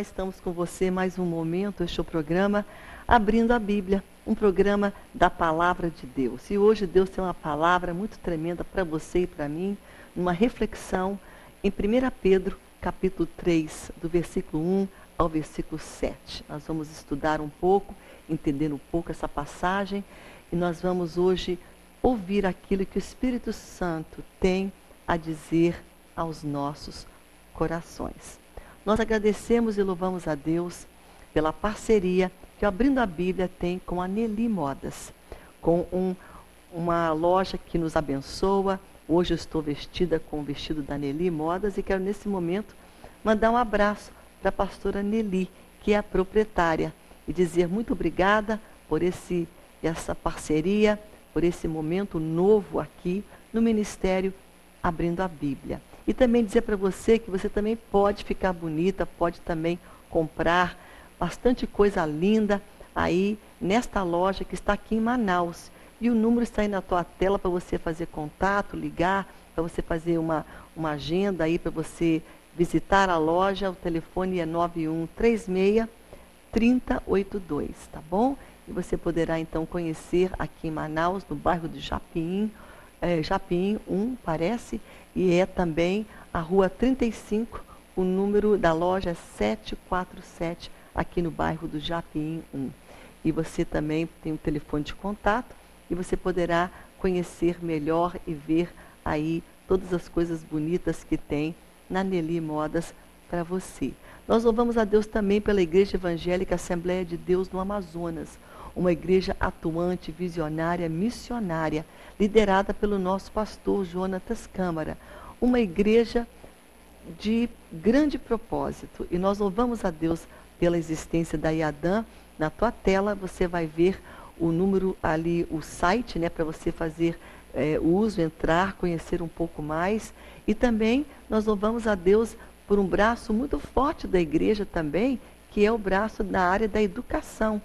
Estamos com você mais um momento, este é o programa Abrindo a Bíblia, um programa da Palavra de Deus. E hoje Deus tem uma palavra muito tremenda para você e para mim, uma reflexão em 1 Pedro, capítulo 3, do versículo 1 ao versículo 7. Nós vamos estudar um pouco, entender um pouco essa passagem e nós vamos hoje ouvir aquilo que o Espírito Santo tem a dizer aos nossos corações. Nós agradecemos e louvamos a Deus pela parceria que o Abrindo a Bíblia tem com a Nelly Modas, com um, uma loja que nos abençoa. Hoje eu estou vestida com o vestido da Nelly Modas e quero nesse momento mandar um abraço para a pastora Nelly, que é a proprietária, e dizer muito obrigada por esse, essa parceria, por esse momento novo aqui no Ministério Abrindo a Bíblia. E também dizer para você que você também pode ficar bonita, pode também comprar bastante coisa linda aí nesta loja que está aqui em Manaus. E o número está aí na tua tela para você fazer contato, ligar, para você fazer uma, uma agenda aí para você visitar a loja. O telefone é 9136 3082, tá bom? E você poderá então conhecer aqui em Manaus, no bairro de Japim, é, Japim 1, parece, e é também a rua 35, o número da loja é 747, aqui no bairro do Japim 1. E você também tem um telefone de contato e você poderá conhecer melhor e ver aí todas as coisas bonitas que tem na Nelly Modas para você. Nós louvamos a Deus também pela Igreja Evangélica Assembleia de Deus no Amazonas, uma igreja atuante, visionária, missionária, liderada pelo nosso pastor Jonatas Câmara, uma igreja de grande propósito. E nós louvamos a Deus pela existência da IADAM. Na tua tela você vai ver o número ali, o site, né, para você fazer é, uso, entrar, conhecer um pouco mais. E também nós louvamos a Deus por um braço muito forte da igreja também, que é o braço da área da educação.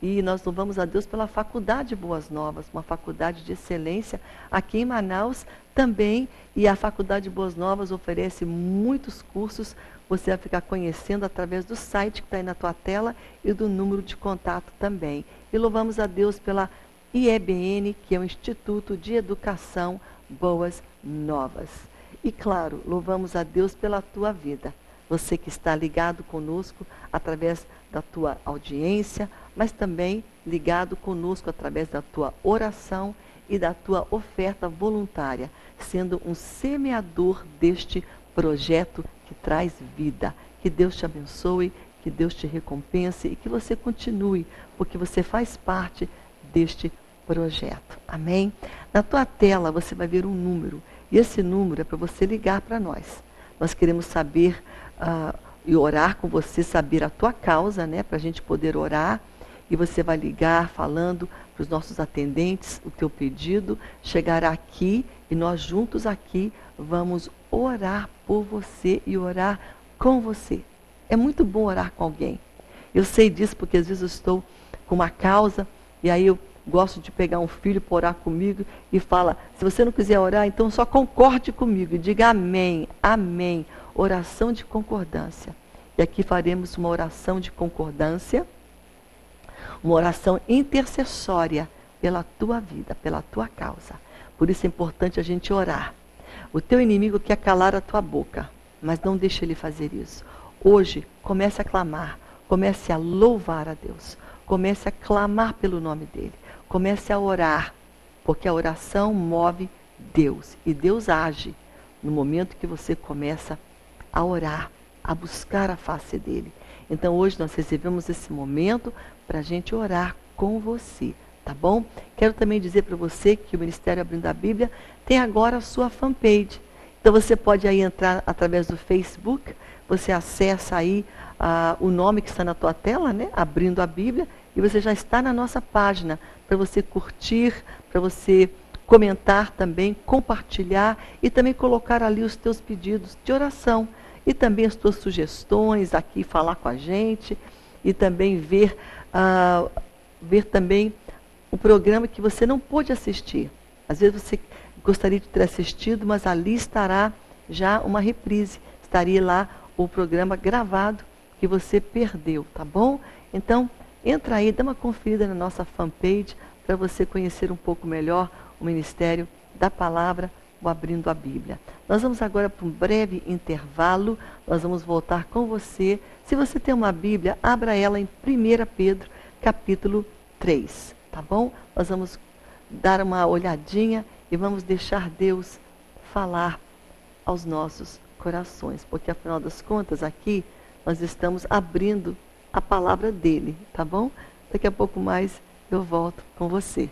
E nós louvamos a Deus pela Faculdade Boas Novas, uma faculdade de excelência aqui em Manaus também. E a Faculdade Boas Novas oferece muitos cursos. Você vai ficar conhecendo através do site que está aí na tua tela e do número de contato também. E louvamos a Deus pela IEBN, que é o Instituto de Educação Boas Novas. E claro, louvamos a Deus pela tua vida. Você que está ligado conosco através da tua audiência, mas também ligado conosco através da tua oração e da tua oferta voluntária, sendo um semeador deste projeto que traz vida. Que Deus te abençoe, que Deus te recompense e que você continue, porque você faz parte deste projeto. Amém? Na tua tela você vai ver um número, e esse número é para você ligar para nós. Nós queremos saber uh, e orar com você, saber a tua causa, né, para a gente poder orar e você vai ligar falando para os nossos atendentes o teu pedido, chegará aqui e nós juntos aqui vamos orar por você e orar com você. É muito bom orar com alguém. Eu sei disso porque às vezes eu estou com uma causa e aí eu gosto de pegar um filho para orar comigo e fala: se você não quiser orar, então só concorde comigo e diga amém, amém. Oração de concordância. E aqui faremos uma oração de concordância uma oração intercessória pela tua vida, pela tua causa. Por isso é importante a gente orar. O teu inimigo quer calar a tua boca, mas não deixe ele fazer isso. Hoje, comece a clamar, comece a louvar a Deus, comece a clamar pelo nome dele, comece a orar, porque a oração move Deus e Deus age no momento que você começa a orar, a buscar a face dele. Então hoje nós recebemos esse momento para a gente orar com você, tá bom? Quero também dizer para você que o Ministério Abrindo a Bíblia tem agora a sua fanpage. Então você pode aí entrar através do Facebook, você acessa aí ah, o nome que está na tua tela, né? Abrindo a Bíblia, e você já está na nossa página para você curtir, para você comentar também, compartilhar e também colocar ali os teus pedidos de oração e também as tuas sugestões aqui, falar com a gente e também ver uh, ver também o programa que você não pôde assistir. Às vezes você gostaria de ter assistido, mas ali estará já uma reprise. Estaria lá o programa gravado que você perdeu, tá bom? Então, entra aí, dá uma conferida na nossa fanpage para você conhecer um pouco melhor o Ministério da Palavra, o Abrindo a Bíblia. Nós vamos agora para um breve intervalo, nós vamos voltar com você. Se você tem uma Bíblia, abra ela em 1 Pedro, capítulo 3, tá bom? Nós vamos dar uma olhadinha e vamos deixar Deus falar aos nossos corações, porque afinal das contas aqui nós estamos abrindo a palavra dele, tá bom? Daqui a pouco mais eu volto com você.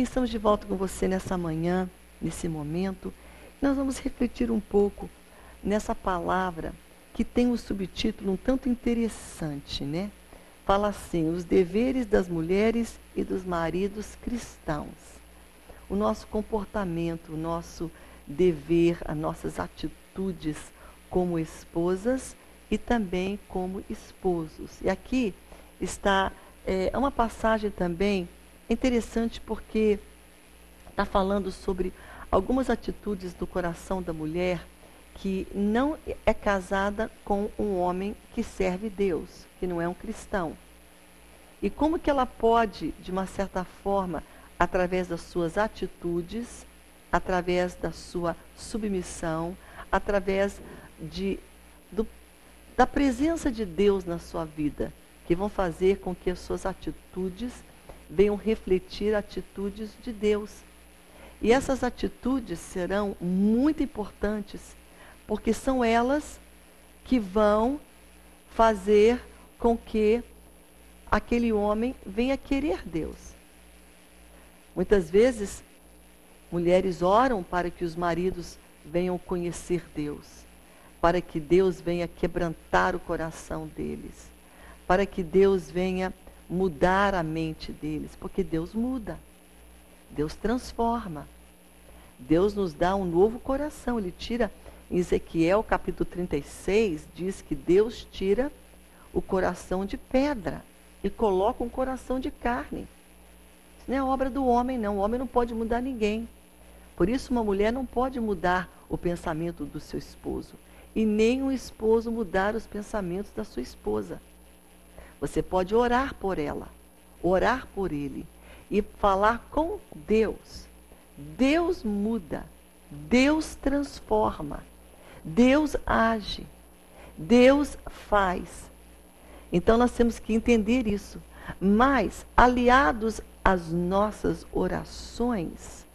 Bem, estamos de volta com você nessa manhã, nesse momento. Nós vamos refletir um pouco nessa palavra que tem um subtítulo um tanto interessante, né? Fala assim: os deveres das mulheres e dos maridos cristãos. O nosso comportamento, o nosso dever, as nossas atitudes como esposas e também como esposos. E aqui está é, uma passagem também interessante porque está falando sobre algumas atitudes do coração da mulher que não é casada com um homem que serve Deus, que não é um cristão. E como que ela pode, de uma certa forma, através das suas atitudes, através da sua submissão, através de, do, da presença de Deus na sua vida, que vão fazer com que as suas atitudes venham refletir atitudes de Deus. E essas atitudes serão muito importantes porque são elas que vão fazer com que aquele homem venha querer Deus. Muitas vezes, mulheres oram para que os maridos venham conhecer Deus, para que Deus venha quebrantar o coração deles, para que Deus venha mudar a mente deles, porque Deus muda, Deus transforma, Deus nos dá um novo coração, Ele tira em Ezequiel capítulo 36, diz que Deus tira o coração de pedra e coloca um coração de carne. Isso não é obra do homem, não. O homem não pode mudar ninguém. Por isso, uma mulher não pode mudar o pensamento do seu esposo. E nem um esposo mudar os pensamentos da sua esposa. Você pode orar por ela, orar por ele e falar com Deus. Deus muda, Deus transforma. Deus age, Deus faz. Então nós temos que entender isso. Mas, aliados às nossas orações,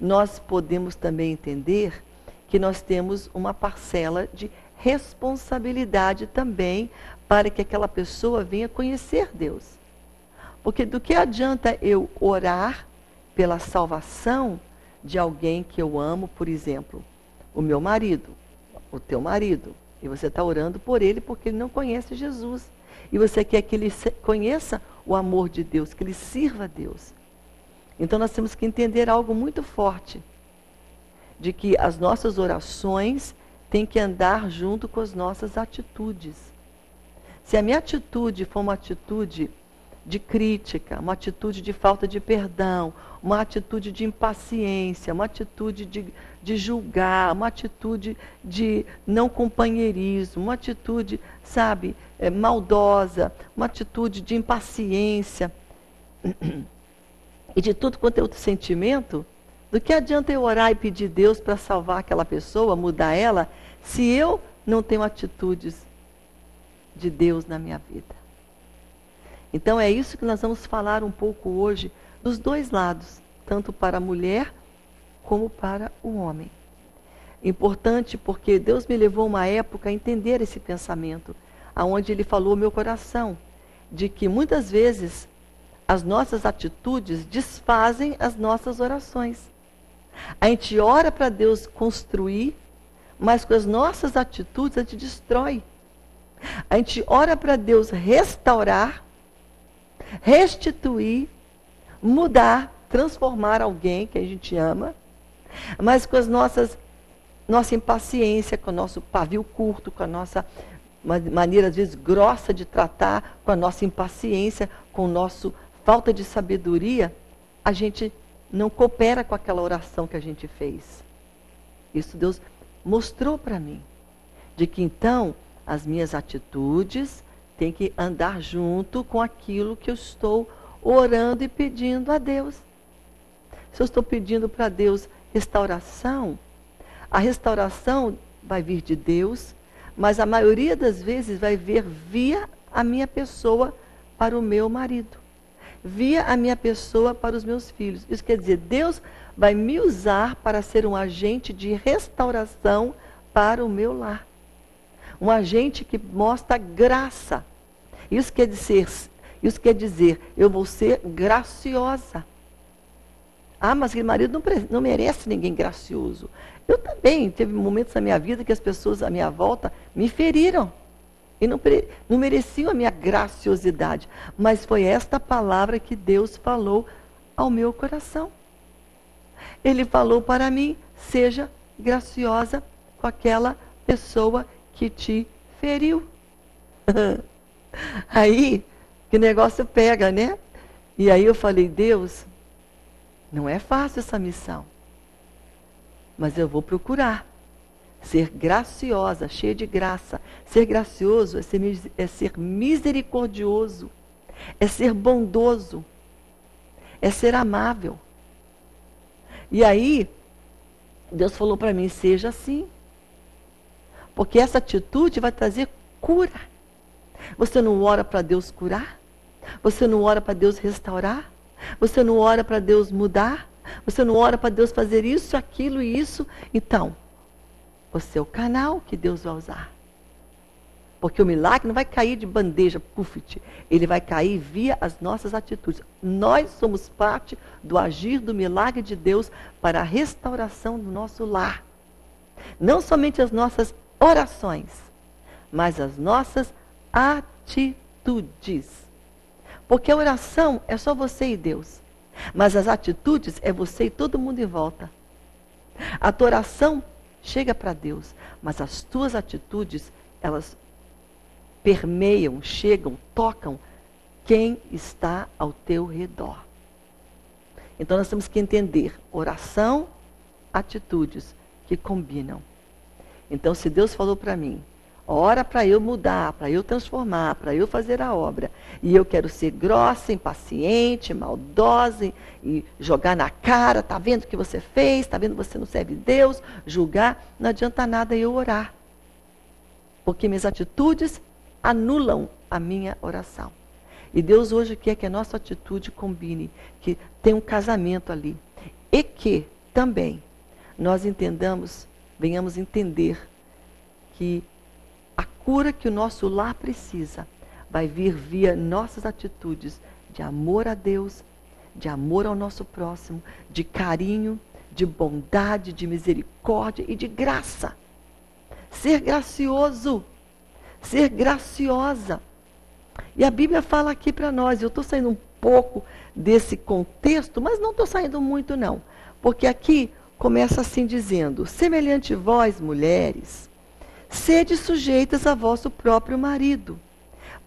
nós podemos também entender que nós temos uma parcela de responsabilidade também para que aquela pessoa venha conhecer Deus. Porque do que adianta eu orar pela salvação de alguém que eu amo, por exemplo, o meu marido, o teu marido, e você está orando por ele porque ele não conhece Jesus. E você quer que ele conheça o amor de Deus, que ele sirva a Deus. Então nós temos que entender algo muito forte, de que as nossas orações têm que andar junto com as nossas atitudes. Se a minha atitude for uma atitude de crítica, uma atitude de falta de perdão, uma atitude de impaciência, uma atitude de, de julgar, uma atitude de não companheirismo, uma atitude, sabe, é, maldosa, uma atitude de impaciência e de tudo quanto é outro sentimento, do que adianta eu orar e pedir Deus para salvar aquela pessoa, mudar ela, se eu não tenho atitudes de Deus na minha vida? Então é isso que nós vamos falar um pouco hoje dos dois lados, tanto para a mulher como para o homem. Importante porque Deus me levou uma época a entender esse pensamento, aonde ele falou ao meu coração de que muitas vezes as nossas atitudes desfazem as nossas orações. A gente ora para Deus construir, mas com as nossas atitudes a gente destrói. A gente ora para Deus restaurar, restituir, mudar, transformar alguém que a gente ama, mas com as nossas nossa impaciência, com o nosso pavio curto, com a nossa maneira às vezes grossa de tratar com a nossa impaciência, com a nossa falta de sabedoria, a gente não coopera com aquela oração que a gente fez. Isso Deus mostrou para mim. De que então as minhas atitudes têm que andar junto com aquilo que eu estou orando e pedindo a Deus. Se eu estou pedindo para Deus restauração, a restauração vai vir de Deus, mas a maioria das vezes vai vir via a minha pessoa para o meu marido, via a minha pessoa para os meus filhos. Isso quer dizer, Deus vai me usar para ser um agente de restauração para o meu lar. Um agente que mostra graça. Isso quer dizer, isso quer dizer, eu vou ser graciosa. Ah, mas aquele marido não, não merece ninguém gracioso. Eu também, teve momentos na minha vida que as pessoas à minha volta me feriram. E não, não mereciam a minha graciosidade. Mas foi esta palavra que Deus falou ao meu coração. Ele falou para mim: seja graciosa com aquela pessoa que te feriu. aí, que negócio pega, né? E aí eu falei: Deus, não é fácil essa missão mas eu vou procurar ser graciosa, cheia de graça. Ser gracioso é ser, é ser misericordioso, é ser bondoso, é ser amável. E aí, Deus falou para mim: seja assim. Porque essa atitude vai trazer cura. Você não ora para Deus curar? Você não ora para Deus restaurar? Você não ora para Deus mudar? Você não ora para Deus fazer isso, aquilo e isso. Então, você é o canal que Deus vai usar. Porque o milagre não vai cair de bandeja, pufit. Ele vai cair via as nossas atitudes. Nós somos parte do agir do milagre de Deus para a restauração do nosso lar. Não somente as nossas orações, mas as nossas atitudes. Porque a oração é só você e Deus. Mas as atitudes é você e todo mundo em volta. A tua oração chega para Deus, mas as tuas atitudes, elas permeiam, chegam, tocam quem está ao teu redor. Então nós temos que entender oração, atitudes que combinam. Então, se Deus falou para mim, Ora para eu mudar, para eu transformar, para eu fazer a obra. E eu quero ser grossa, impaciente, maldosa e jogar na cara, tá vendo o que você fez, tá vendo que você não serve Deus, julgar, não adianta nada eu orar. Porque minhas atitudes anulam a minha oração. E Deus hoje quer que a nossa atitude combine, que tem um casamento ali. E que também nós entendamos, venhamos entender que cura que o nosso lar precisa vai vir via nossas atitudes de amor a Deus, de amor ao nosso próximo, de carinho, de bondade, de misericórdia e de graça. Ser gracioso, ser graciosa. E a Bíblia fala aqui para nós, eu estou saindo um pouco desse contexto, mas não estou saindo muito não. Porque aqui começa assim dizendo, semelhante vós, mulheres, sede sujeitas a vosso próprio marido,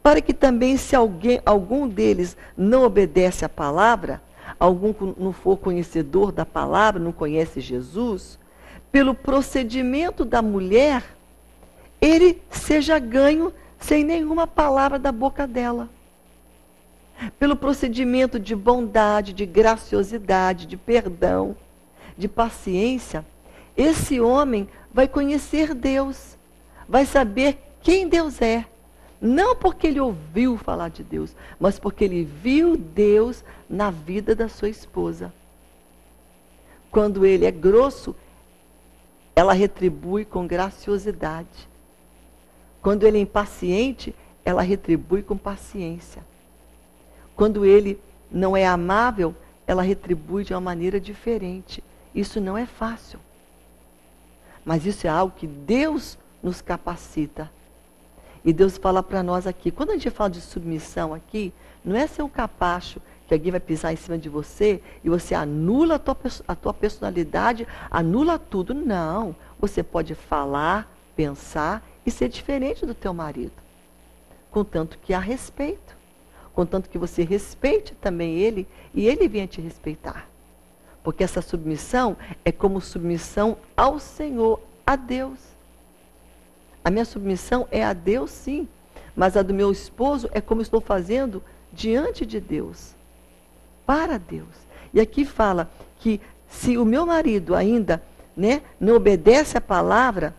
para que também, se alguém, algum deles não obedece à palavra, algum não for conhecedor da palavra, não conhece Jesus, pelo procedimento da mulher, ele seja ganho sem nenhuma palavra da boca dela. Pelo procedimento de bondade, de graciosidade, de perdão, de paciência, esse homem vai conhecer Deus vai saber quem Deus é. Não porque ele ouviu falar de Deus, mas porque ele viu Deus na vida da sua esposa. Quando ele é grosso, ela retribui com graciosidade. Quando ele é impaciente, ela retribui com paciência. Quando ele não é amável, ela retribui de uma maneira diferente. Isso não é fácil. Mas isso é algo que Deus nos capacita. E Deus fala para nós aqui, quando a gente fala de submissão aqui, não é ser um capacho que alguém vai pisar em cima de você e você anula a tua, a tua personalidade, anula tudo. Não. Você pode falar, pensar e ser diferente do teu marido. Contanto que há respeito. Contanto que você respeite também ele e ele venha te respeitar. Porque essa submissão é como submissão ao Senhor, a Deus. A minha submissão é a Deus, sim. Mas a do meu esposo é como estou fazendo diante de Deus. Para Deus. E aqui fala que se o meu marido ainda né, não obedece a palavra,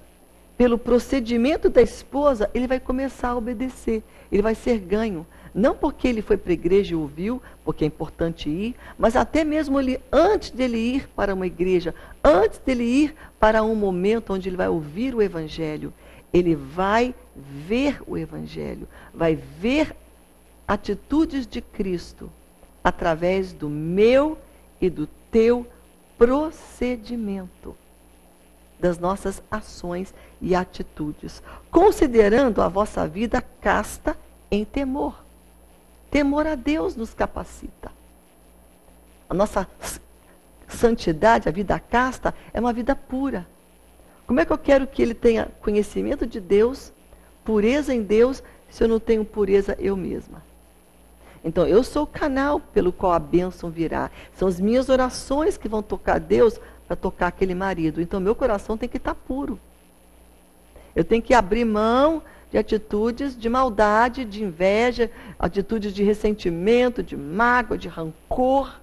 pelo procedimento da esposa, ele vai começar a obedecer. Ele vai ser ganho. Não porque ele foi para a igreja e ouviu, porque é importante ir, mas até mesmo ele, antes dele ir para uma igreja, antes dele ir para um momento onde ele vai ouvir o Evangelho, ele vai ver o Evangelho, vai ver atitudes de Cristo através do meu e do teu procedimento das nossas ações e atitudes, considerando a vossa vida casta em temor. Temor a Deus nos capacita. A nossa santidade, a vida casta, é uma vida pura. Como é que eu quero que ele tenha conhecimento de Deus, pureza em Deus, se eu não tenho pureza eu mesma? Então, eu sou o canal pelo qual a bênção virá. São as minhas orações que vão tocar Deus para tocar aquele marido. Então, meu coração tem que estar tá puro. Eu tenho que abrir mão de atitudes de maldade, de inveja, atitudes de ressentimento, de mágoa, de rancor,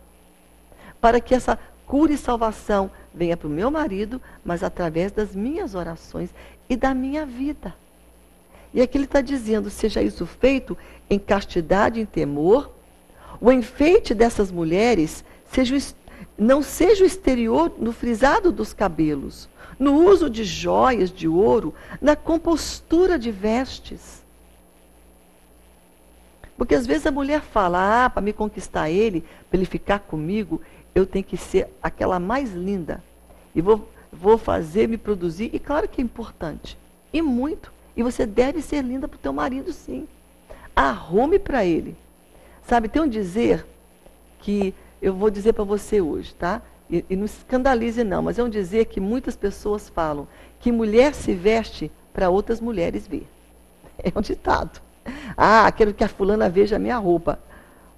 para que essa cura e salvação venha para o meu marido, mas através das minhas orações e da minha vida. E aqui ele está dizendo: seja isso feito em castidade em temor. O enfeite dessas mulheres seja não seja o exterior no frisado dos cabelos, no uso de joias de ouro, na compostura de vestes. Porque às vezes a mulher fala, ah, para me conquistar ele, para ele ficar comigo, eu tenho que ser aquela mais linda. E vou, vou fazer, me produzir. E claro que é importante. E muito. E você deve ser linda para o teu marido, sim. Arrume para ele. Sabe, tem um dizer que eu vou dizer para você hoje, tá? E, e, não escandalize não, mas é um dizer que muitas pessoas falam que mulher se veste para outras mulheres ver. É um ditado. Ah, quero que a fulana veja a minha roupa.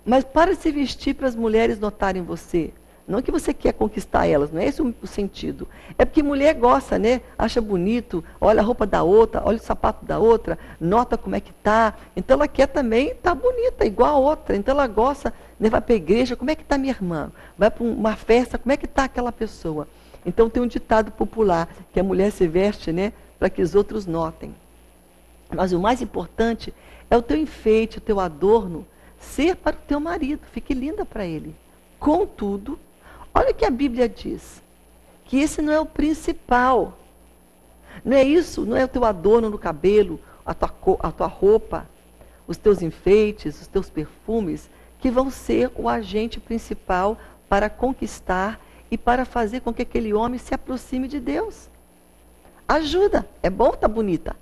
Mas para se vestir para as mulheres notarem você. Não que você quer conquistar elas, não é esse o sentido. É porque mulher gosta, né? Acha bonito, olha a roupa da outra, olha o sapato da outra, nota como é que tá. Então ela quer também estar tá bonita, igual a outra. Então ela gosta, né? vai para a igreja, como é que está minha irmã? Vai para uma festa, como é que está aquela pessoa? Então tem um ditado popular, que a mulher se veste, né? Para que os outros notem. Mas o mais importante é o teu enfeite, o teu adorno, ser para o teu marido. Fique linda para ele. Contudo, Olha o que a Bíblia diz. Que esse não é o principal. Não é isso, não é o teu adorno no cabelo, a tua, a tua roupa, os teus enfeites, os teus perfumes, que vão ser o agente principal para conquistar e para fazer com que aquele homem se aproxime de Deus. Ajuda, é bom tá bonita.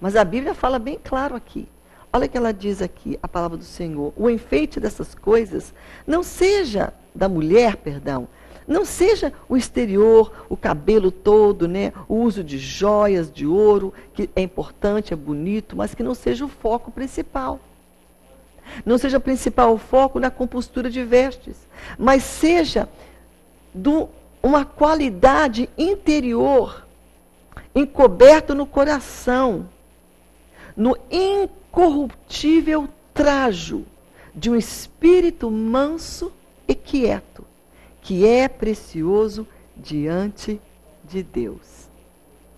Mas a Bíblia fala bem claro aqui. Olha o que ela diz aqui, a palavra do Senhor. O enfeite dessas coisas não seja da mulher, perdão, não seja o exterior, o cabelo todo, né? o uso de joias, de ouro, que é importante, é bonito, mas que não seja o foco principal. Não seja principal o foco na compostura de vestes, mas seja do, uma qualidade interior, encoberto no coração, no incorruptível trajo de um espírito manso e quieto, que é precioso diante de Deus.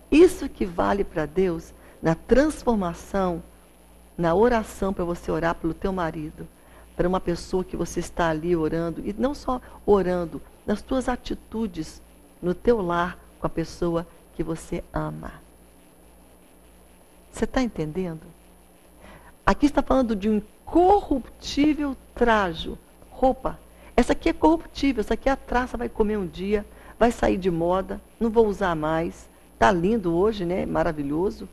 Isso que vale para Deus na transformação, na oração para você orar pelo teu marido, para uma pessoa que você está ali orando, e não só orando, nas tuas atitudes no teu lar com a pessoa que você ama. Você está entendendo? Aqui está falando de um incorruptível trajo, roupa essa aqui é corruptível, essa aqui a traça vai comer um dia, vai sair de moda, não vou usar mais. Está lindo hoje, né? Maravilhoso.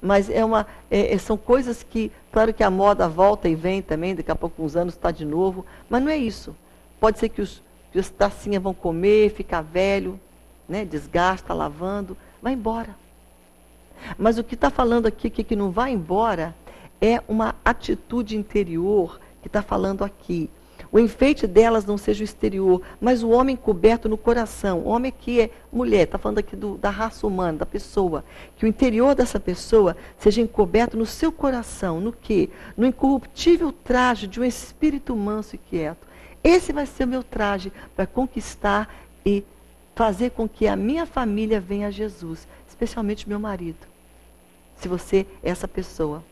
Mas é uma, é, é, são coisas que, claro que a moda volta e vem também, daqui a pouco uns anos está de novo, mas não é isso. Pode ser que os, que os tacinhas vão comer, ficar velho, né? desgasta, lavando, vai embora. Mas o que está falando aqui, que, que não vai embora, é uma atitude interior que está falando aqui. O enfeite delas não seja o exterior, mas o homem coberto no coração. O homem que é mulher, está falando aqui do, da raça humana, da pessoa. Que o interior dessa pessoa seja encoberto no seu coração. No quê? No incorruptível traje de um espírito manso e quieto. Esse vai ser o meu traje para conquistar e fazer com que a minha família venha a Jesus, especialmente meu marido. Se você é essa pessoa.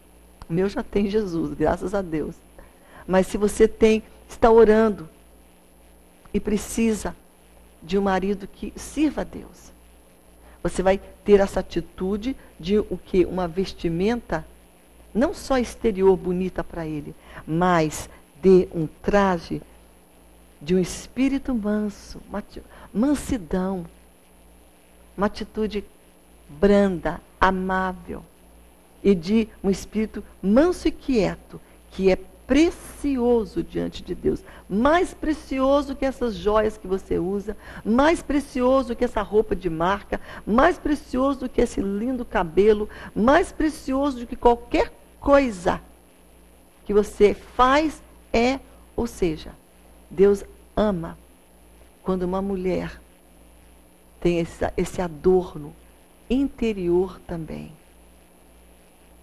O meu já tem Jesus, graças a Deus. Mas se você tem está orando e precisa de um marido que sirva a Deus. Você vai ter essa atitude de o que? Uma vestimenta não só exterior bonita para ele, mas de um traje de um espírito manso, mansidão, uma atitude branda, amável e de um espírito manso e quieto, que é precioso diante de Deus. Mais precioso que essas joias que você usa, mais precioso que essa roupa de marca, mais precioso que esse lindo cabelo, mais precioso do que qualquer coisa que você faz é, ou seja, Deus ama quando uma mulher tem esse, esse adorno interior também.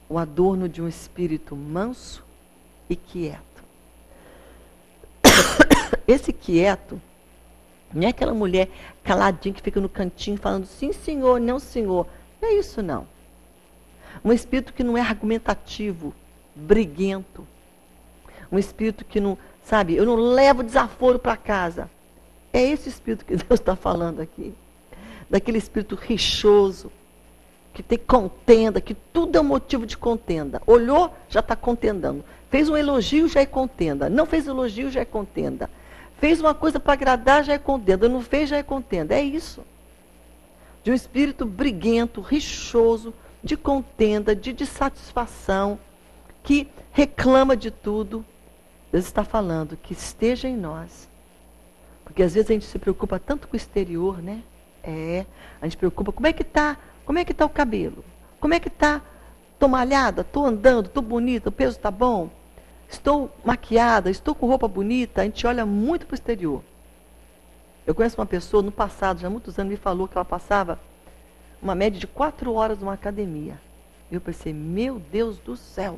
O adorno de um espírito manso, e quieto. Esse quieto não é aquela mulher caladinha que fica no cantinho falando sim, senhor, não, senhor. Não é isso, não. Um espírito que não é argumentativo, briguento. Um espírito que não, sabe, eu não levo desaforo para casa. É esse espírito que Deus está falando aqui. Daquele espírito rixoso, que tem contenda, que tudo é motivo de contenda. Olhou, já está contendando. Fez um elogio, já é contenda. Não fez elogio, já é contenda. Fez uma coisa para agradar, já é contenda. Não fez, já é contenda. É isso. De um espírito briguento, rixoso, de contenda, de dissatisfação, que reclama de tudo. Deus está falando que esteja em nós. Porque às vezes a gente se preocupa tanto com o exterior, né? É, a gente preocupa, como é que está? Como é que está o cabelo? Como é que está Estou malhada, estou andando, estou bonita, o peso está bom, estou maquiada, estou com roupa bonita. A gente olha muito para o exterior. Eu conheço uma pessoa no passado, já há muitos anos, me falou que ela passava uma média de quatro horas numa academia. Eu pensei, meu Deus do céu,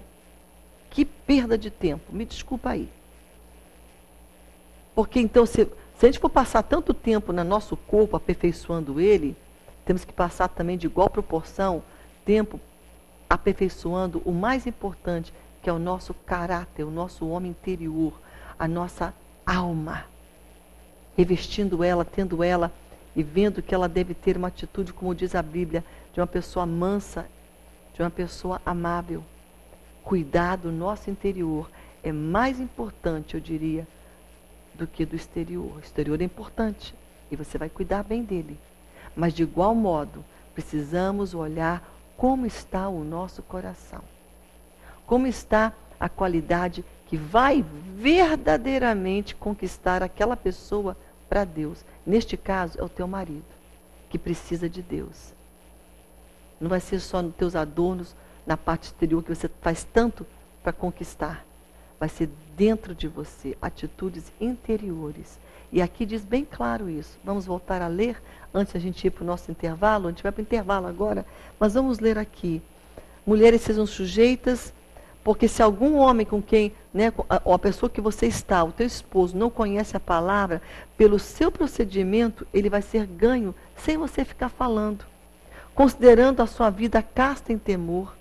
que perda de tempo. Me desculpa aí. Porque então, se, se a gente for passar tanto tempo no nosso corpo aperfeiçoando ele, temos que passar também de igual proporção tempo aperfeiçoando o mais importante, que é o nosso caráter, o nosso homem interior, a nossa alma. Revestindo ela, tendo ela e vendo que ela deve ter uma atitude, como diz a Bíblia, de uma pessoa mansa, de uma pessoa amável. Cuidar do nosso interior é mais importante, eu diria, do que do exterior. O exterior é importante e você vai cuidar bem dele. Mas, de igual modo, precisamos olhar como está o nosso coração. Como está a qualidade que vai verdadeiramente conquistar aquela pessoa para Deus. Neste caso, é o teu marido, que precisa de Deus. Não vai ser só nos teus adornos, na parte exterior, que você faz tanto para conquistar. Vai ser dentro de você, atitudes interiores. E aqui diz bem claro isso. Vamos voltar a ler antes a gente ir para o nosso intervalo. A gente vai para o intervalo agora, mas vamos ler aqui. Mulheres sejam sujeitas, porque se algum homem com quem, né, ou a pessoa que você está, o teu esposo, não conhece a palavra, pelo seu procedimento, ele vai ser ganho sem você ficar falando. Considerando a sua vida casta em temor.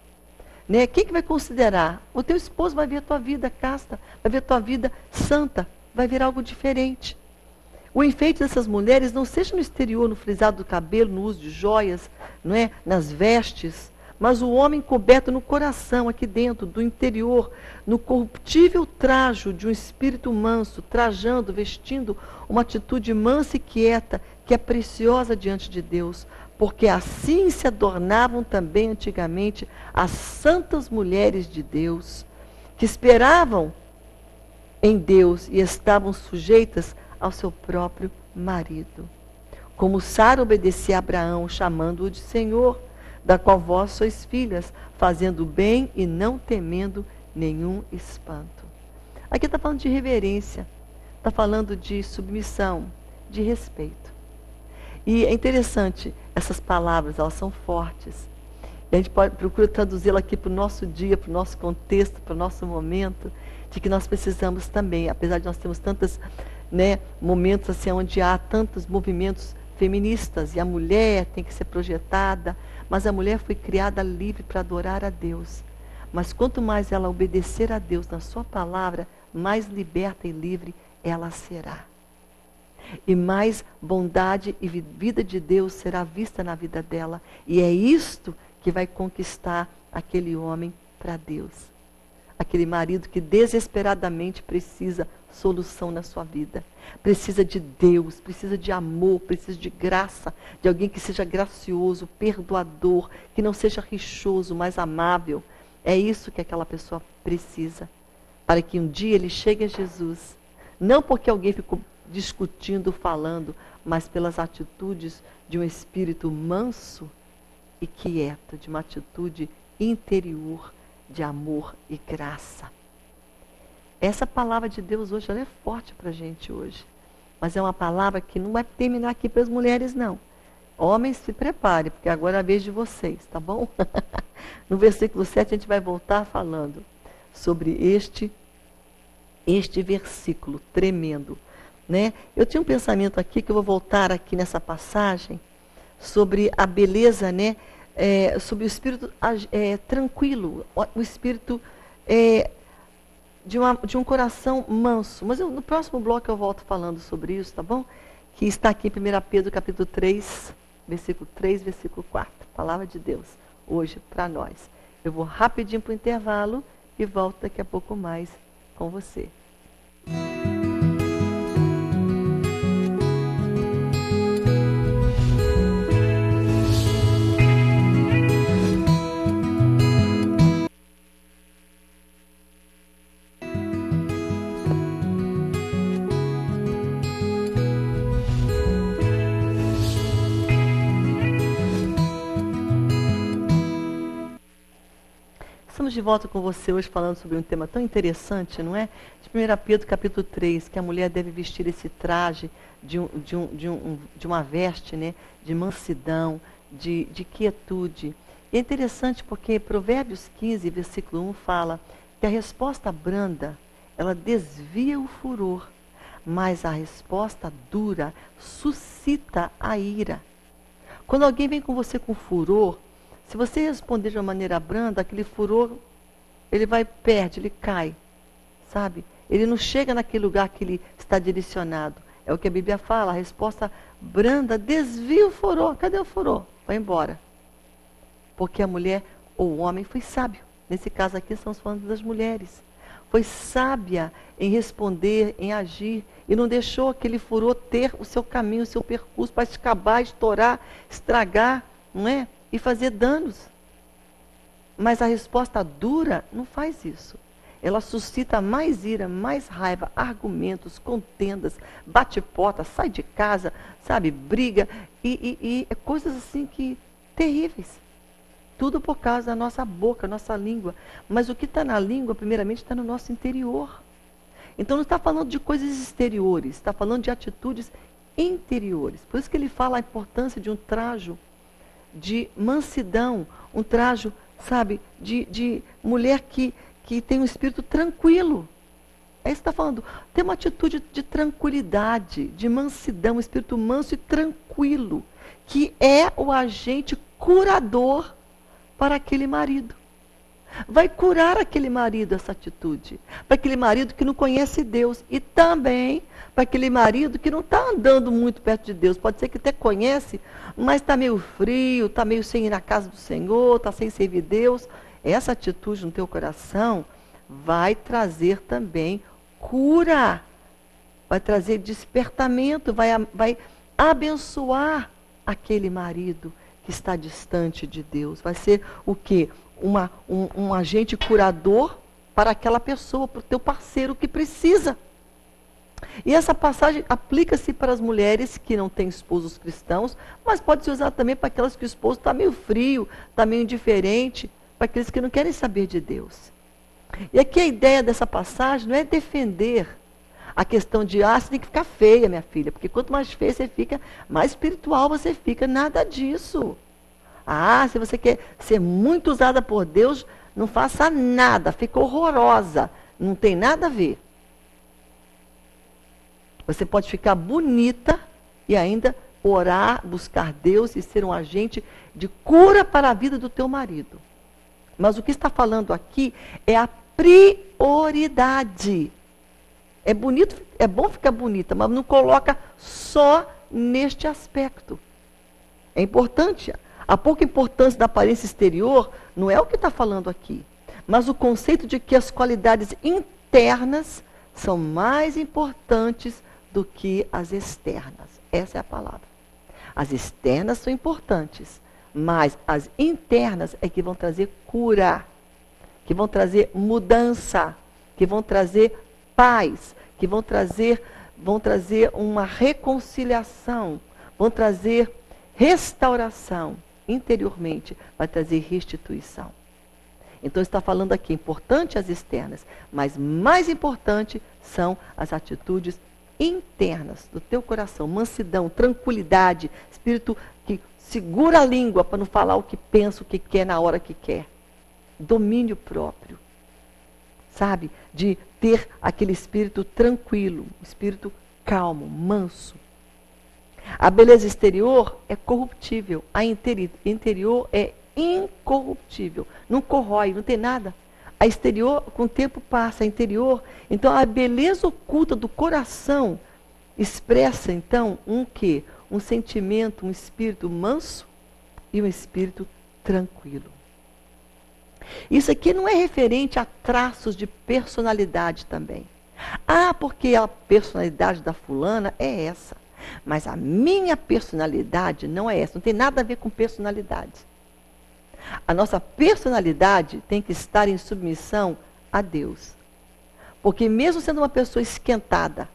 Né? Quem que vai considerar? O teu esposo vai ver a tua vida casta, vai ver a tua vida santa, vai ver algo diferente. O enfeite dessas mulheres não seja no exterior, no frisado do cabelo, no uso de joias, não é? nas vestes, mas o homem coberto no coração, aqui dentro, do interior, no corruptível trajo de um espírito manso, trajando, vestindo uma atitude mansa e quieta, que é preciosa diante de Deus, porque assim se adornavam também antigamente as santas mulheres de Deus, que esperavam em Deus e estavam sujeitas ao seu próprio marido. Como Sara obedecia a Abraão, chamando-o de Senhor, da qual vós sois filhas, fazendo bem e não temendo nenhum espanto. Aqui está falando de reverência, está falando de submissão, de respeito. E é interessante, essas palavras, elas são fortes. E a gente pode, procura traduzi-la aqui para o nosso dia, para o nosso contexto, para o nosso momento, de que nós precisamos também, apesar de nós termos tantos né, momentos assim onde há tantos movimentos feministas e a mulher tem que ser projetada, mas a mulher foi criada livre para adorar a Deus. Mas quanto mais ela obedecer a Deus na sua palavra, mais liberta e livre ela será. E mais bondade e vida de Deus será vista na vida dela. E é isto que vai conquistar aquele homem para Deus. Aquele marido que desesperadamente precisa solução na sua vida. Precisa de Deus, precisa de amor, precisa de graça, de alguém que seja gracioso, perdoador, que não seja rixoso, mas amável. É isso que aquela pessoa precisa. Para que um dia ele chegue a Jesus. Não porque alguém ficou discutindo, falando, mas pelas atitudes de um espírito manso e quieto, de uma atitude interior de amor e graça. Essa palavra de Deus hoje ela é forte para a gente hoje. Mas é uma palavra que não vai terminar aqui para as mulheres, não. Homens, se preparem, porque agora é a vez de vocês, tá bom? no versículo 7 a gente vai voltar falando sobre este este versículo tremendo, né? Eu tinha um pensamento aqui que eu vou voltar aqui nessa passagem sobre a beleza, né? É, sobre o espírito é, tranquilo, o espírito é, de, uma, de um coração manso. Mas eu, no próximo bloco eu volto falando sobre isso, tá bom? Que está aqui em 1 Pedro capítulo 3, versículo 3, versículo 4. Palavra de Deus, hoje para nós. Eu vou rapidinho para o intervalo e volto daqui a pouco mais com você. Estamos de volta com você hoje falando sobre um tema tão interessante, não é? De 1 Pedro capítulo 3, que a mulher deve vestir esse traje de, um, de, um, de, um, de uma veste né? de mansidão, de, de quietude. E é interessante porque Provérbios 15, versículo 1 fala que a resposta branda, ela desvia o furor, mas a resposta dura suscita a ira. Quando alguém vem com você com furor, se você responder de uma maneira branda, aquele furor, ele vai, perde, ele cai, sabe? Ele não chega naquele lugar que ele está direcionado. É o que a Bíblia fala, a resposta branda desvia o furor. Cadê o furor? Vai embora. Porque a mulher ou o homem foi sábio. Nesse caso aqui estamos falando das mulheres. Foi sábia em responder, em agir, e não deixou aquele furor ter o seu caminho, o seu percurso para escabar, estourar, estragar, não é? E fazer danos. Mas a resposta dura não faz isso. Ela suscita mais ira, mais raiva, argumentos, contendas, bate-porta, sai de casa, sabe, briga, e, e, e é coisas assim que terríveis. Tudo por causa da nossa boca, nossa língua. Mas o que está na língua, primeiramente, está no nosso interior. Então não está falando de coisas exteriores, está falando de atitudes interiores. Por isso que ele fala a importância de um trajo de mansidão, um trajo, sabe, de, de mulher que, que tem um espírito tranquilo. É isso que está falando. Tem uma atitude de tranquilidade, de mansidão, um espírito manso e tranquilo, que é o agente curador para aquele marido. Vai curar aquele marido essa atitude. Para aquele marido que não conhece Deus. E também para aquele marido que não está andando muito perto de Deus. Pode ser que até conhece, mas está meio frio, está meio sem ir na casa do Senhor, está sem servir Deus. Essa atitude no teu coração vai trazer também cura. Vai trazer despertamento, vai, vai abençoar aquele marido que está distante de Deus. Vai ser o quê? Uma, um, um agente curador para aquela pessoa, para o teu parceiro que precisa. E essa passagem aplica-se para as mulheres que não têm esposos cristãos, mas pode ser usada também para aquelas que o esposo está meio frio, está meio indiferente, para aqueles que não querem saber de Deus. E aqui a ideia dessa passagem não é defender a questão de, ah, você tem que ficar feia, minha filha, porque quanto mais feia você fica, mais espiritual você fica. Nada disso. Ah, se você quer ser muito usada por Deus, não faça nada, fica horrorosa. Não tem nada a ver. Você pode ficar bonita e ainda orar, buscar Deus e ser um agente de cura para a vida do teu marido. Mas o que está falando aqui é a prioridade. É bonito, é bom ficar bonita, mas não coloca só neste aspecto. É importante. A pouca importância da aparência exterior não é o que está falando aqui, mas o conceito de que as qualidades internas são mais importantes do que as externas. Essa é a palavra. As externas são importantes, mas as internas é que vão trazer cura, que vão trazer mudança, que vão trazer paz, que vão trazer, vão trazer uma reconciliação, vão trazer restauração interiormente, vai trazer restituição. Então está falando aqui, importante as externas, mas mais importante são as atitudes internas do teu coração, mansidão, tranquilidade, espírito que segura a língua para não falar o que pensa, o que quer na hora que quer. Domínio próprio. Sabe? De ter aquele espírito tranquilo, espírito calmo, manso. A beleza exterior é corruptível, a interior é incorruptível, não corrói, não tem nada. A exterior, com o tempo passa, a interior. Então, a beleza oculta do coração expressa, então, um quê? Um sentimento, um espírito manso e um espírito tranquilo. Isso aqui não é referente a traços de personalidade também. Ah, porque a personalidade da fulana é essa. Mas a minha personalidade não é essa. Não tem nada a ver com personalidade. A nossa personalidade tem que estar em submissão a Deus. Porque mesmo sendo uma pessoa esquentada,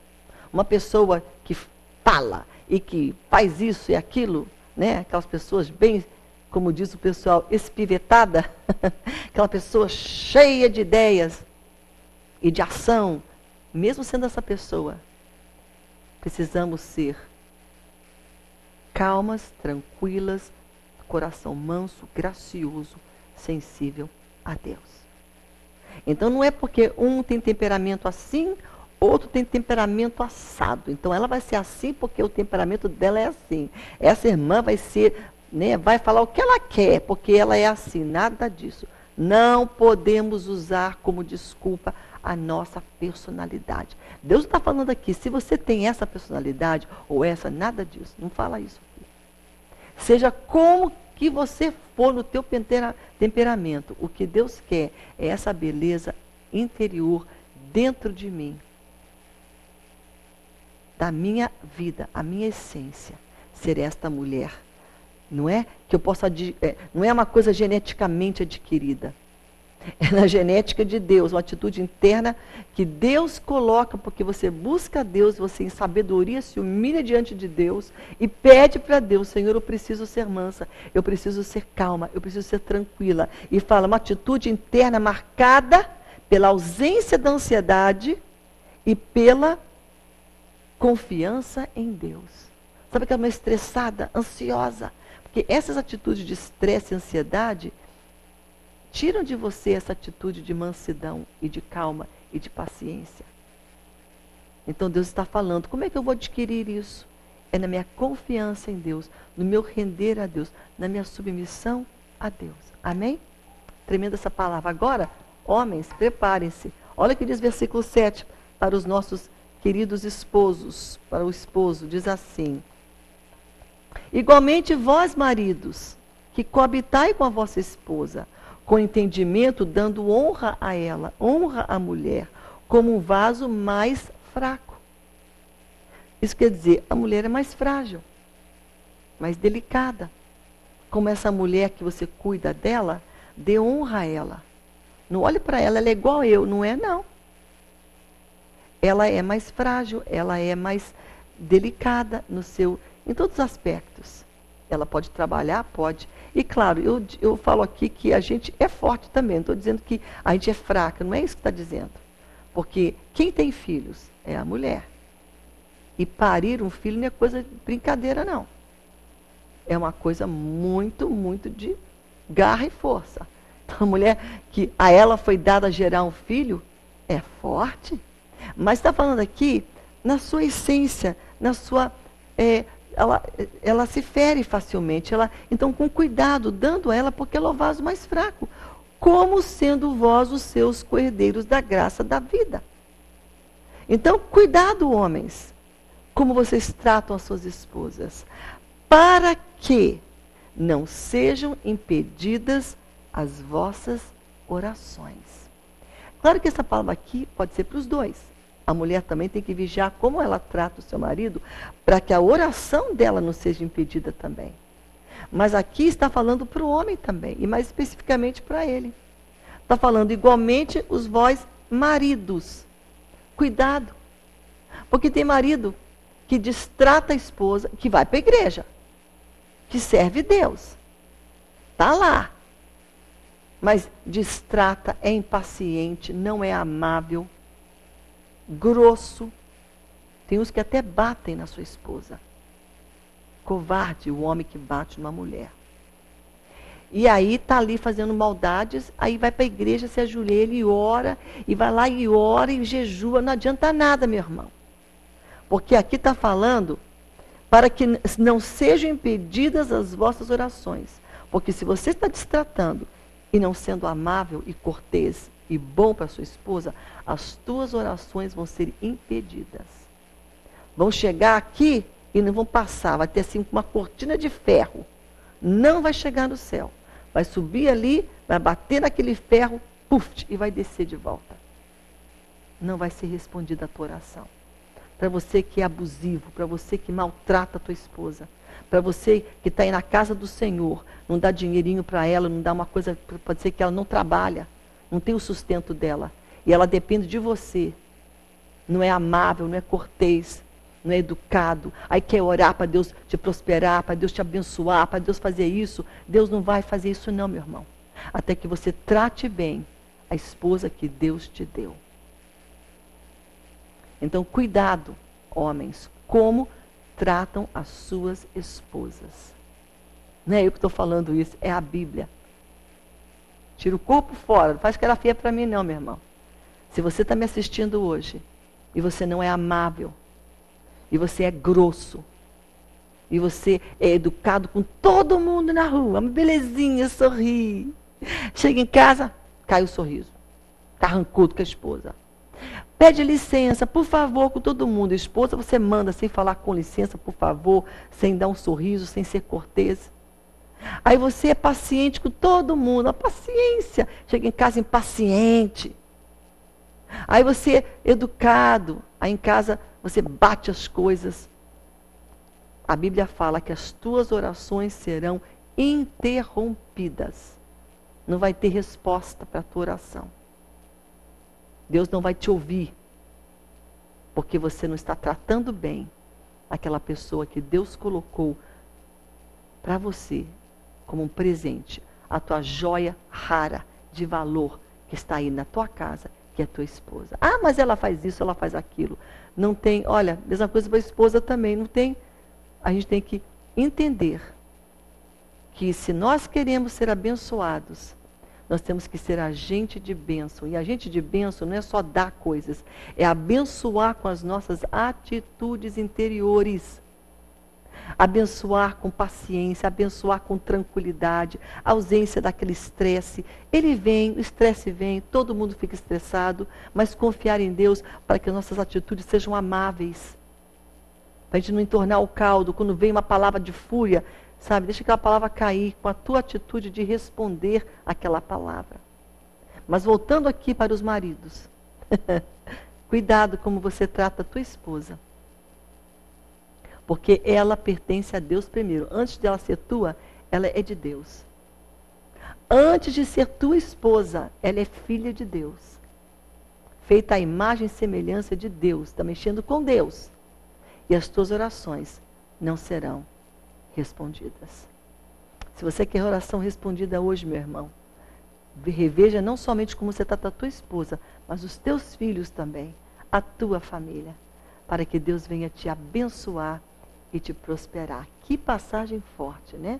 uma pessoa que fala e que faz isso e aquilo, né? Aquelas pessoas bem, como diz o pessoal, espivetada, aquela pessoa cheia de ideias e de ação, mesmo sendo essa pessoa, precisamos ser calmas, tranquilas, coração manso, gracioso, sensível a Deus. Então não é porque um tem temperamento assim, outro tem temperamento assado. Então ela vai ser assim porque o temperamento dela é assim. Essa irmã vai ser, né, vai falar o que ela quer, porque ela é assim, nada disso. Não podemos usar como desculpa a nossa personalidade. Deus está falando aqui, se você tem essa personalidade ou essa, nada disso. Não fala isso. Seja como que você for no teu temperamento, o que Deus quer é essa beleza interior dentro de mim, da minha vida, a minha essência, ser esta mulher. Não é que eu possa, é, não é uma coisa geneticamente adquirida. É na genética de Deus, uma atitude interna que Deus coloca, porque você busca Deus, você em sabedoria se humilha diante de Deus e pede para Deus, Senhor, eu preciso ser mansa, eu preciso ser calma, eu preciso ser tranquila. E fala uma atitude interna marcada pela ausência da ansiedade e pela confiança em Deus. Sabe aquela uma estressada, ansiosa? Porque essas atitudes de estresse e ansiedade tiram de você essa atitude de mansidão e de calma e de paciência. Então Deus está falando: como é que eu vou adquirir isso? É na minha confiança em Deus, no meu render a Deus, na minha submissão a Deus. Amém? Tremenda essa palavra. Agora, homens, preparem-se. Olha que diz versículo 7 para os nossos queridos esposos, para o esposo, diz assim: Igualmente vós, maridos, que coabitai com a vossa esposa, com entendimento, dando honra a ela, honra a mulher, como um vaso mais fraco. Isso quer dizer, a mulher é mais frágil, mais delicada. Como essa mulher que você cuida dela, dê honra a ela. Não olhe para ela, ela é igual eu. Não é, não. ela é mais frágil, ela é mais delicada no seu, em todos os aspectos. Ela pode trabalhar, pode. E claro, eu, eu falo aqui que a gente é forte também. Não estou dizendo que a gente é fraca, não é isso que está dizendo. Porque quem tem filhos é a mulher. E parir um filho não é coisa de brincadeira, não. É uma coisa muito, muito de garra e força. Então, a mulher que a ela foi dada a gerar um filho é forte. Mas está falando aqui na sua essência, na sua. É, ela, ela se fere facilmente. Ela, então, com cuidado, dando a ela, porque ela é o vaso mais fraco. Como sendo vós os seus cordeiros da graça da vida. Então, cuidado, homens, como vocês tratam as suas esposas, para que não sejam impedidas as vossas orações. Claro que essa palavra aqui pode ser para os dois. A mulher também tem que vigiar como ela trata o seu marido, para que a oração dela não seja impedida também. Mas aqui está falando para o homem também, e mais especificamente para ele. Está falando igualmente os vós maridos. Cuidado. Porque tem marido que distrata a esposa, que vai para a igreja, que serve Deus. Está lá. Mas distrata, é impaciente, não é amável, grosso. Tem uns que até batem na sua esposa. Covarde o homem que bate numa mulher. E aí está ali fazendo maldades, aí vai para a igreja, se ajoelha e ora, e vai lá e ora e jejua. Não adianta nada, meu irmão. Porque aqui está falando para que não sejam impedidas as vossas orações. Porque se você está distratando e não sendo amável e cortês e bom para sua esposa, as tuas orações vão ser impedidas. Vão chegar aqui e não vão passar, vai ter assim uma cortina de ferro. Não vai chegar no céu. Vai subir ali, vai bater naquele ferro, puf, e vai descer de volta. Não vai ser respondida a tua oração. Para você que é abusivo, para você que maltrata a tua esposa, para você que está aí na casa do Senhor, não dá dinheirinho para ela, não dá uma coisa, pode ser que ela não trabalha, não tem o sustento dela. E ela depende de você. Não é amável, não é cortês, não é educado. Aí quer orar para Deus te prosperar, para Deus te abençoar, para Deus fazer isso. Deus não vai fazer isso, não, meu irmão. Até que você trate bem a esposa que Deus te deu. Então, cuidado, homens, como tratam as suas esposas. Não é eu que estou falando isso, é a Bíblia. Tira o corpo fora, não faz que era feia para mim, não, meu irmão. Se você está me assistindo hoje e você não é amável, e você é grosso, e você é educado com todo mundo na rua, uma belezinha, sorri. Chega em casa, cai o sorriso. Carrancudo com a esposa. Pede licença, por favor, com todo mundo. Esposa, você manda sem falar com licença, por favor, sem dar um sorriso, sem ser cortês. Aí você é paciente com todo mundo, a paciência. Chega em casa impaciente. Aí você é educado. Aí em casa você bate as coisas. A Bíblia fala que as tuas orações serão interrompidas. Não vai ter resposta para a tua oração. Deus não vai te ouvir. Porque você não está tratando bem aquela pessoa que Deus colocou para você como um presente, a tua joia rara de valor que está aí na tua casa que é tua esposa. Ah, mas ela faz isso, ela faz aquilo. Não tem, olha, mesma coisa para a esposa também, não tem. A gente tem que entender que se nós queremos ser abençoados, nós temos que ser agente de bênção. E agente de bênção não é só dar coisas, é abençoar com as nossas atitudes interiores abençoar com paciência, abençoar com tranquilidade, ausência daquele estresse. Ele vem, o estresse vem, todo mundo fica estressado, mas confiar em Deus para que nossas atitudes sejam amáveis. Para a gente não entornar o caldo, quando vem uma palavra de fúria, sabe, deixa aquela palavra cair com a tua atitude de responder aquela palavra. Mas voltando aqui para os maridos. Cuidado como você trata a tua esposa. Porque ela pertence a Deus primeiro. Antes dela ser tua, ela é de Deus. Antes de ser tua esposa, ela é filha de Deus. feita à imagem e semelhança de Deus, está mexendo com Deus. E as tuas orações não serão respondidas. Se você quer oração respondida hoje, meu irmão, reveja não somente como você com a tua esposa, mas os teus filhos também, a tua família, para que Deus venha te abençoar e te prosperar. Que passagem forte, né?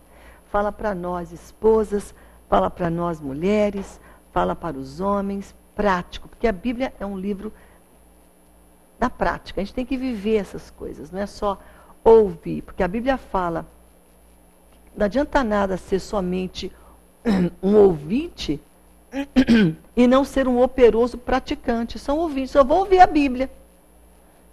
Fala para nós, esposas, fala para nós, mulheres, fala para os homens, prático, porque a Bíblia é um livro da prática. A gente tem que viver essas coisas, não é só ouvir, porque a Bíblia fala, não adianta nada ser somente um ouvinte e não ser um operoso praticante. São ouvintes, eu vou ouvir a Bíblia.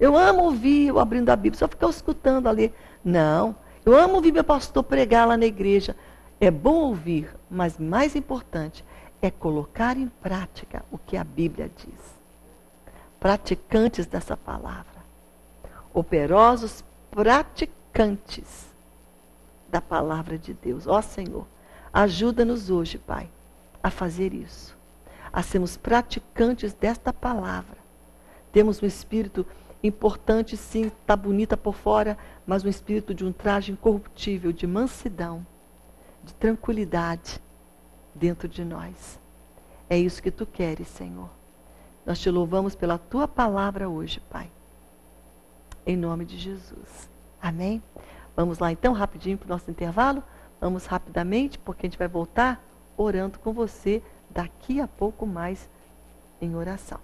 Eu amo ouvir abrindo a Bíblia, só ficar escutando ali. Não, eu amo ouvir meu pastor pregar lá na igreja. É bom ouvir, mas mais importante é colocar em prática o que a Bíblia diz. Praticantes dessa palavra. Operosos praticantes da palavra de Deus. Ó Senhor, ajuda-nos hoje, Pai, a fazer isso. A sermos praticantes desta palavra. Temos um espírito importante, sim, está bonita por fora, mas um espírito de um traje incorruptível, de mansidão, de tranquilidade dentro de nós. É isso que tu queres, Senhor. Nós te louvamos pela tua palavra hoje, Pai. Em nome de Jesus. Amém? Vamos lá então, rapidinho para o nosso intervalo. Vamos rapidamente, porque a gente vai voltar orando com você daqui a pouco mais em oração.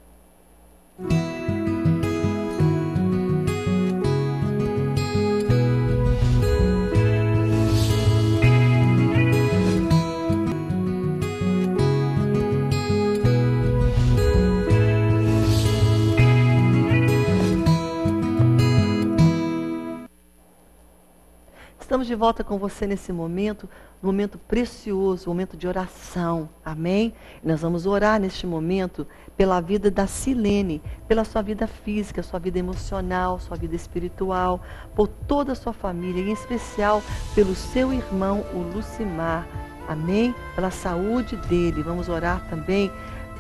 Estamos de volta com você nesse momento, momento precioso, momento de oração. Amém? nós vamos orar neste momento pela vida da Silene, pela sua vida física, sua vida emocional, sua vida espiritual, por toda a sua família, em especial pelo seu irmão, o Lucimar. Amém? Pela saúde dele. Vamos orar também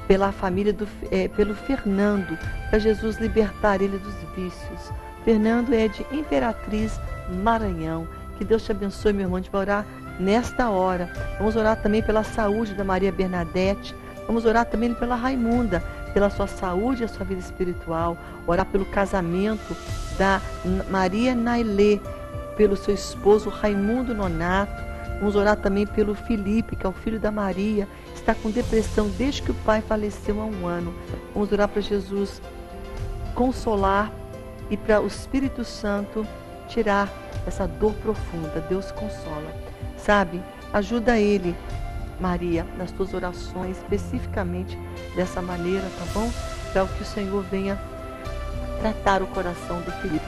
pela família do, é, pelo Fernando, para Jesus libertar ele dos vícios. Fernando é de Imperatriz Maranhão. Que Deus te abençoe, meu irmão. Vai orar nesta hora. Vamos orar também pela saúde da Maria Bernadette. Vamos orar também pela Raimunda, pela sua saúde e a sua vida espiritual. Orar pelo casamento da Maria Nailê, pelo seu esposo Raimundo Nonato. Vamos orar também pelo Felipe, que é o filho da Maria, está com depressão desde que o pai faleceu há um ano. Vamos orar para Jesus consolar e para o Espírito Santo tirar essa dor profunda. Deus consola. Sabe? Ajuda ele, Maria, nas tuas orações, especificamente dessa maneira, tá bom? Para que o Senhor venha tratar o coração do Felipe.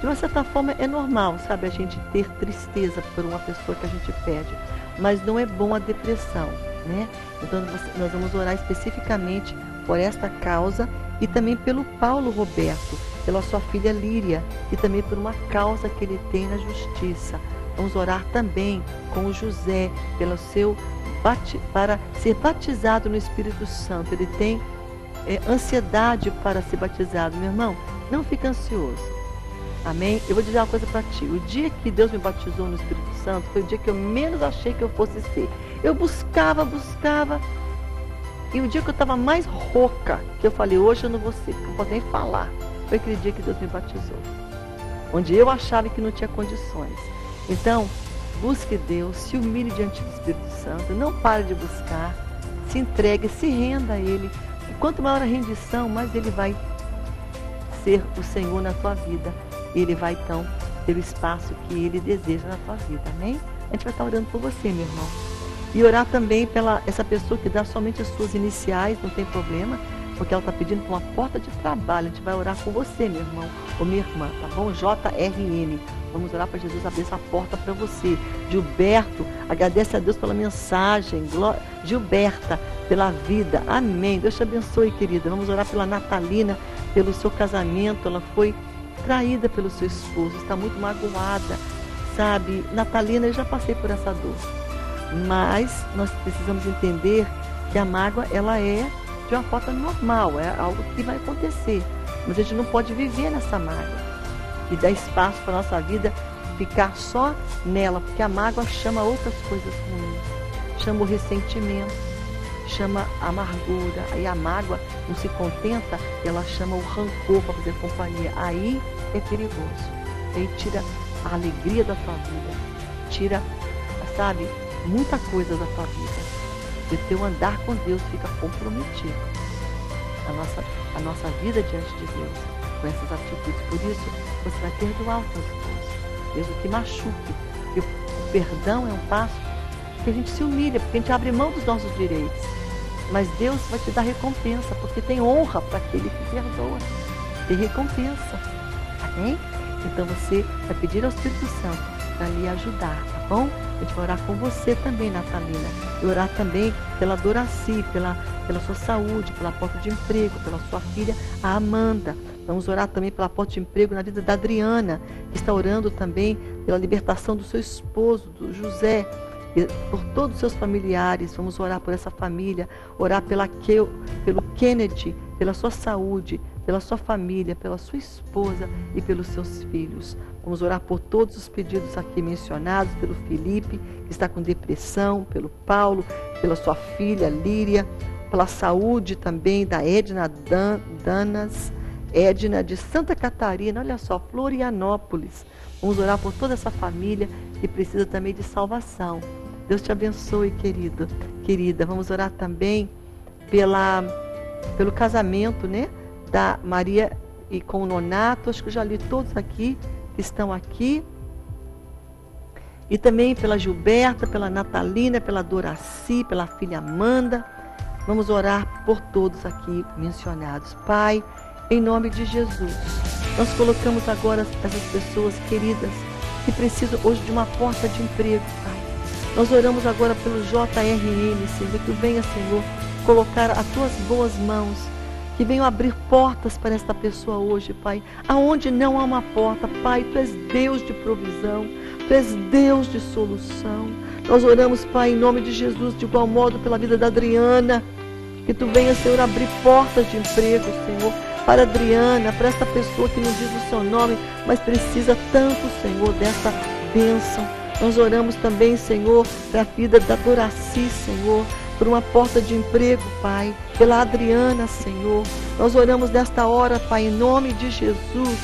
De uma certa forma é normal, sabe, a gente ter tristeza por uma pessoa que a gente perde, mas não é bom a depressão, né? Então nós vamos orar especificamente por esta causa e também pelo Paulo Roberto, pela sua filha Líria e também por uma causa que ele tem na justiça. Vamos orar também com o José pelo seu para ser batizado no Espírito Santo. Ele tem é, ansiedade para ser batizado. Meu irmão, não fique ansioso. Amém? Eu vou dizer uma coisa para ti. O dia que Deus me batizou no Espírito Santo foi o dia que eu menos achei que eu fosse ser. Eu buscava, buscava, e o dia que eu estava mais rouca, que eu falei, hoje eu não vou ser, porque eu não posso nem falar, foi aquele dia que Deus me batizou. Onde eu achava que não tinha condições. Então, busque Deus, se humilhe diante do Espírito Santo, não pare de buscar, se entregue, se renda a Ele. Quanto maior a rendição, mais Ele vai ser o Senhor na tua vida. Ele vai então ter o espaço que Ele deseja na tua vida. Amém? A gente vai estar orando por você, meu irmão. E orar também pela essa pessoa que dá somente as suas iniciais, não tem problema, porque ela está pedindo para uma porta de trabalho. A gente vai orar com você, meu irmão ou minha irmã, tá bom? JRN. Vamos orar para Jesus abrir essa porta para você. Gilberto, agradece a Deus pela mensagem. Gilberta, pela vida. Amém. Deus te abençoe, querida. Vamos orar pela Natalina, pelo seu casamento. Ela foi traída pelo seu esposo, está muito magoada, sabe? Natalina, eu já passei por essa dor. Mas nós precisamos entender que a mágoa ela é de de uma forma normal, é algo que vai acontecer. Mas a gente não pode viver nessa mágoa e dar espaço para a nossa vida ficar só nela, porque a mágoa chama outras coisas ruins, chama o ressentimento, chama a amargura, aí a mágoa não se contenta, ela chama o rancor para fazer companhia. Aí é perigoso. Aí tira a alegria da tua vida, tira, sabe, muita coisa da tua vida. O teu andar com Deus fica comprometido. A nossa, a nossa vida diante de Deus, com essas atitudes. Por isso, você vai perdoar o teu esposo, mesmo que machuque. O perdão é um passo que a gente se humilha, porque a gente abre mão dos nossos direitos. Mas Deus vai te dar recompensa, porque tem honra para aquele que perdoa. Tem recompensa. Amém? Então você vai pedir ao Espírito Santo para lhe ajudar, bom? A gente vai orar com você também, Natalina. E orar também pela Doraci, pela, pela sua saúde, pela porta de emprego, pela sua filha, a Amanda. Vamos orar também pela porta de emprego na vida da Adriana, que está orando também pela libertação do seu esposo, do José, por todos os seus familiares. Vamos orar por essa família, orar pela Ke pelo Kennedy, pela sua saúde, pela sua família, pela sua esposa e pelos seus filhos. Vamos orar por todos os pedidos aqui mencionados, pelo Felipe, que está com depressão, pelo Paulo, pela sua filha Líria, pela saúde também da Edna Dan, Danas, Edna de Santa Catarina, olha só, Florianópolis. Vamos orar por toda essa família que precisa também de salvação. Deus te abençoe, querido, querida. Vamos orar também pela, pelo casamento, né? Da Maria e com o Nonato. Acho que já li todos aqui que estão aqui. E também pela Gilberta, pela Natalina, pela Doraci, pela filha Amanda. Vamos orar por todos aqui mencionados. Pai, em nome de Jesus, nós colocamos agora essas pessoas queridas que precisam hoje de uma porta de emprego, Pai. Nós oramos agora pelo JRN, Senhor, que venha, Senhor, colocar as tuas boas mãos que venham abrir portas para esta pessoa hoje, Pai. Aonde não há uma porta, Pai, Tu és Deus de provisão, Tu és Deus de solução. Nós oramos, Pai, em nome de Jesus, de igual modo pela vida da Adriana. Que Tu venha, Senhor, abrir portas de emprego, Senhor, para Adriana, para esta pessoa que não diz o seu nome, mas precisa tanto, Senhor, dessa bênção. Nós oramos também, Senhor, para a vida da Doraci, Senhor por uma porta de emprego, Pai, pela Adriana, Senhor. Nós oramos nesta hora, Pai, em nome de Jesus,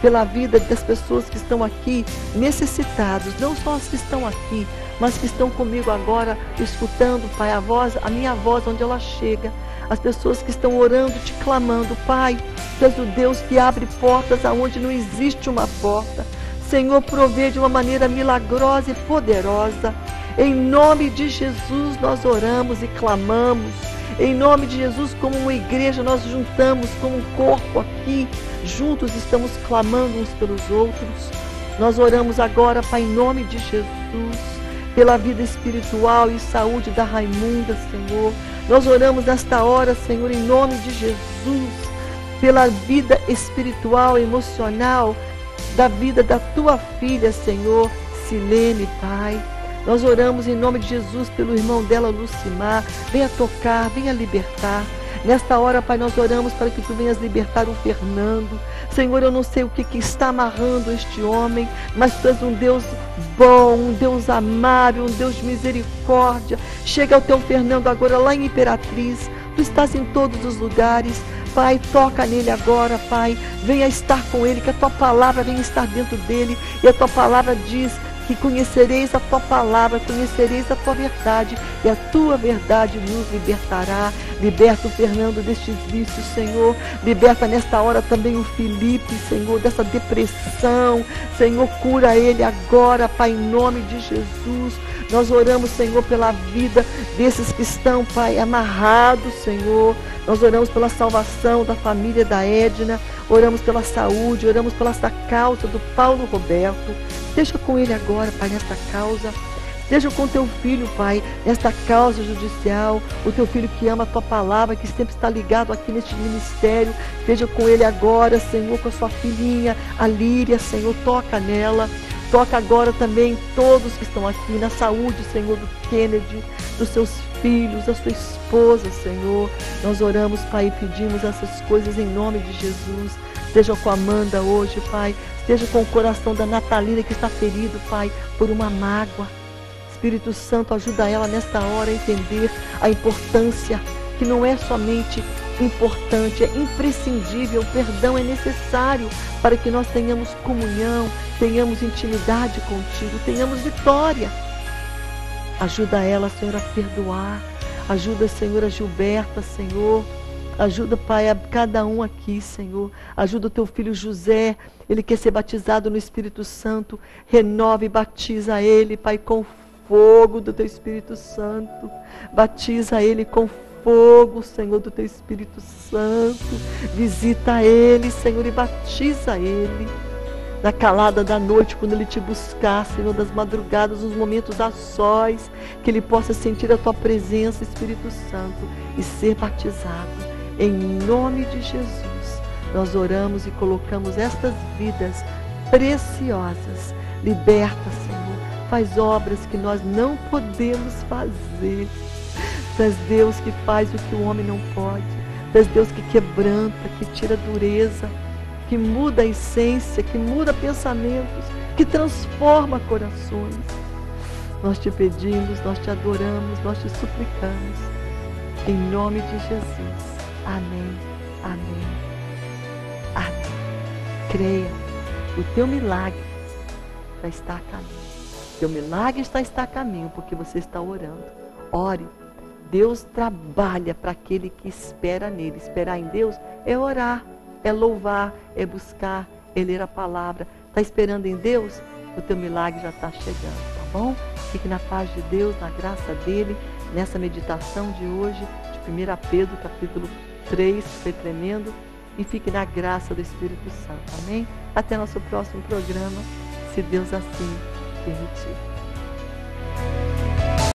pela vida das pessoas que estão aqui necessitados, não só as que estão aqui, mas que estão comigo agora, escutando, Pai, a voz, a minha voz, onde ela chega. As pessoas que estão orando, te clamando, Pai, Tu és o Deus que abre portas aonde não existe uma porta. Senhor, provê de uma maneira milagrosa e poderosa. Em nome de Jesus nós oramos e clamamos. Em nome de Jesus, como uma igreja, nós juntamos como um corpo aqui, juntos estamos clamando uns pelos outros. Nós oramos agora, Pai, em nome de Jesus, pela vida espiritual e saúde da Raimunda, Senhor. Nós oramos nesta hora, Senhor, em nome de Jesus, pela vida espiritual, emocional, da vida da tua filha, Senhor, Silene, Pai. Nós oramos em nome de Jesus pelo irmão dela, Lucimar. Venha tocar, venha libertar. Nesta hora, Pai, nós oramos para que tu venhas libertar o Fernando. Senhor, eu não sei o que, que está amarrando este homem, mas tu és um Deus bom, um Deus amável, um Deus de misericórdia. Chega ao teu Fernando agora lá em Imperatriz. Tu estás em todos os lugares. Pai, toca nele agora, Pai. Venha estar com ele, que a tua palavra venha estar dentro dele. E a tua palavra diz que conhecereis a tua palavra, conhecereis a tua verdade, e a tua verdade nos libertará. Liberta o Fernando destes vícios, Senhor. Liberta nesta hora também o Felipe, Senhor, dessa depressão. Senhor, cura ele agora, Pai, em nome de Jesus. Nós oramos, Senhor, pela vida desses que estão, Pai, amarrados, Senhor. Nós oramos pela salvação da família da Edna, oramos pela saúde, oramos pela causa do Paulo Roberto. Deixa com ele agora, Pai, nesta causa. Esteja com teu filho, Pai, nesta causa judicial, o teu filho que ama a tua palavra, que sempre está ligado aqui neste ministério. Esteja com ele agora, Senhor, com a sua filhinha, a Líria, Senhor, toca nela. Toca agora também todos que estão aqui na saúde, Senhor, do Kennedy, dos seus filhos, da sua esposa, Senhor. Nós oramos, Pai, e pedimos essas coisas em nome de Jesus. Esteja com a Amanda hoje, Pai. Esteja com o coração da Natalina que está ferido, Pai, por uma mágoa. Espírito Santo, ajuda ela nesta hora a entender a importância que não é somente importante, é imprescindível, o perdão é necessário para que nós tenhamos comunhão, tenhamos intimidade contigo, tenhamos vitória. Ajuda ela, Senhor, a perdoar. Ajuda, Senhor, a Gilberta, Senhor. Ajuda, Pai, a cada um aqui, Senhor. Ajuda o teu filho José. Ele quer ser batizado no Espírito Santo. Renova e batiza ele, Pai, com fogo do teu Espírito Santo. Batiza ele com fogo, Senhor, do teu Espírito Santo. Visita ele, Senhor, e batiza ele. Na calada da noite, quando ele te buscar, Senhor, das madrugadas, nos momentos a sós, que ele possa sentir a tua presença, Espírito Santo, e ser batizado. Em nome de Jesus, nós oramos e colocamos estas vidas preciosas. Liberta, Senhor. Faz obras que nós não podemos fazer és Deus que faz o que o homem não pode. És Deus que quebranta, que tira dureza, que muda a essência, que muda pensamentos, que transforma corações. Nós te pedimos, nós te adoramos, nós te suplicamos. Em nome de Jesus. Amém. Amém. Amém. Creia. O teu milagre já está a caminho. O teu milagre está, está a caminho porque você está orando. Ore Deus trabalha para aquele que espera nele. Esperar em Deus é orar, é louvar, é buscar, é ler a palavra. Está esperando em Deus? O teu milagre já está chegando, tá bom? Fique na paz de Deus, na graça dele, nessa meditação de hoje, de 1 Pedro, capítulo 3, que foi tremendo. E fique na graça do Espírito Santo, amém? Até nosso próximo programa, se Deus assim permitir.